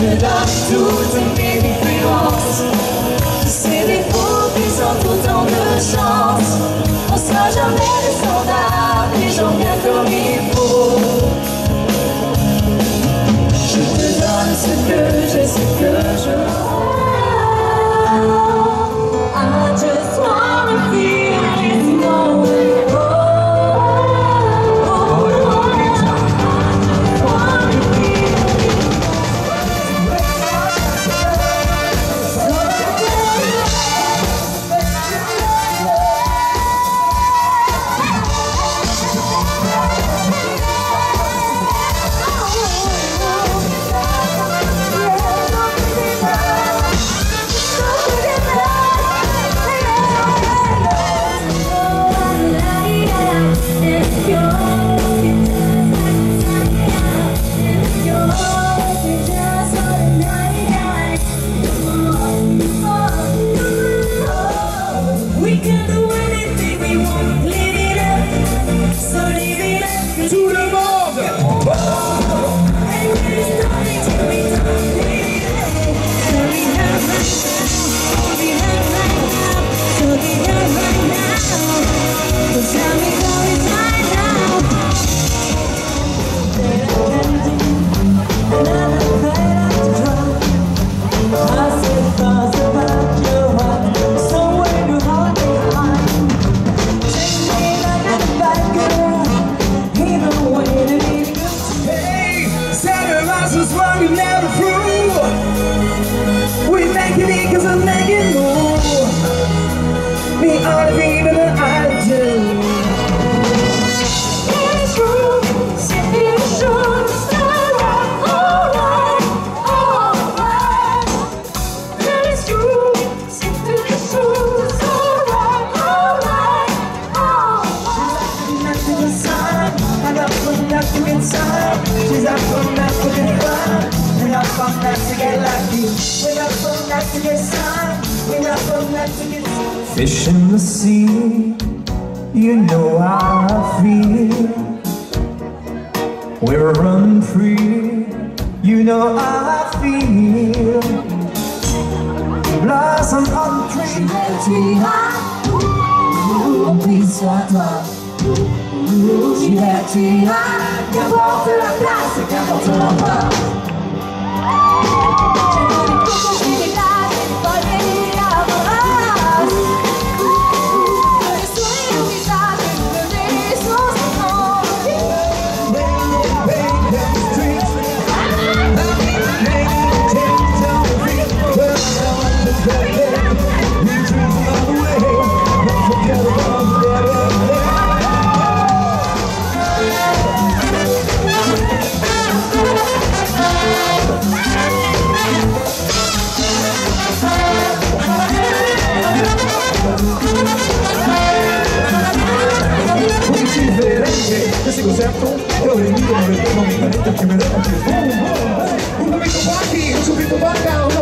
te donne toutes mes différences. Ces défauts qui sont autant de chance. On sera jamais des standards, des gens bien comme il. Up from nothing to cry. And up from nothing to get lucky. We're up from nothing to get signed. We're up from nothing to get Fish in the sea, you know how I feel. We're run free, you know how I feel. Blossom on the tree. Tu as, oublie soit toi. Divertir, qu'importe la place, qu'importe l'endroit Eu sigo certo, eu limito, eu retorno, me lembro que me leva, que vou, vou, vou. O grito vaca, o grito vaca, o